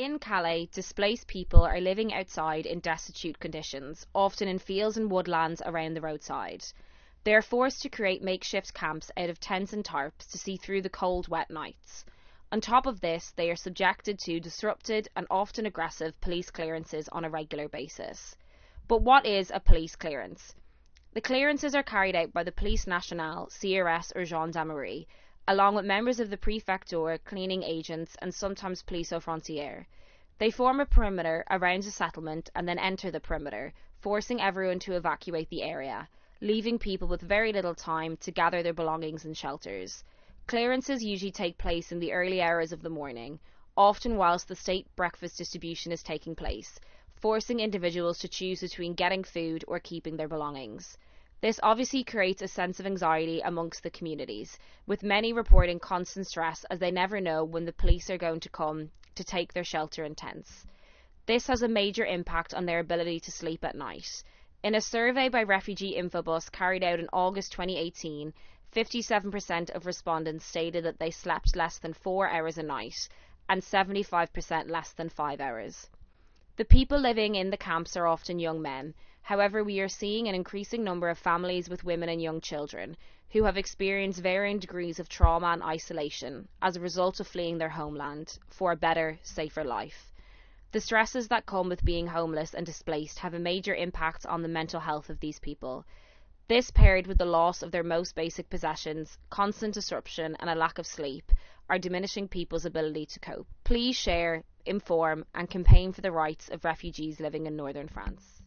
In Calais, displaced people are living outside in destitute conditions, often in fields and woodlands around the roadside. They are forced to create makeshift camps out of tents and tarps to see through the cold, wet nights. On top of this, they are subjected to disrupted and often aggressive police clearances on a regular basis. But what is a police clearance? The clearances are carried out by the Police Nationale, CRS, or Gendarmerie, along with members of the Prefecture, cleaning agents, and sometimes police aux frontières. They form a perimeter around a settlement and then enter the perimeter, forcing everyone to evacuate the area, leaving people with very little time to gather their belongings in shelters. Clearances usually take place in the early hours of the morning, often whilst the state breakfast distribution is taking place, forcing individuals to choose between getting food or keeping their belongings. This obviously creates a sense of anxiety amongst the communities, with many reporting constant stress as they never know when the police are going to come to take their shelter in tents. This has a major impact on their ability to sleep at night. In a survey by Refugee Infobus carried out in August 2018, 57% of respondents stated that they slept less than 4 hours a night and 75% less than 5 hours. The people living in the camps are often young men. However, we are seeing an increasing number of families with women and young children who have experienced varying degrees of trauma and isolation as a result of fleeing their homeland for a better, safer life. The stresses that come with being homeless and displaced have a major impact on the mental health of these people. This, paired with the loss of their most basic possessions, constant disruption, and a lack of sleep, are diminishing people's ability to cope. Please share, inform, and campaign for the rights of refugees living in northern France.